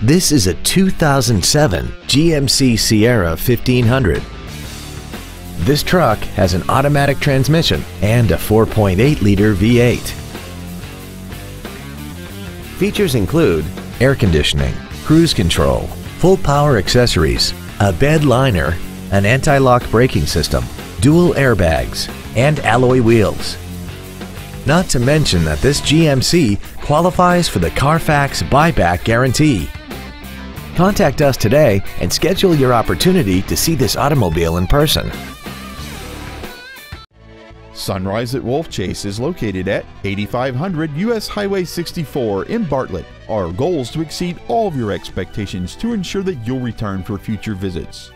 This is a 2007 GMC Sierra 1500. This truck has an automatic transmission and a 4.8-liter V8. Features include air conditioning, cruise control, full power accessories, a bed liner, an anti-lock braking system, dual airbags, and alloy wheels. Not to mention that this GMC qualifies for the Carfax buyback guarantee. Contact us today and schedule your opportunity to see this automobile in person. Sunrise at Wolf Chase is located at 8500 US Highway 64 in Bartlett. Our goal is to exceed all of your expectations to ensure that you'll return for future visits.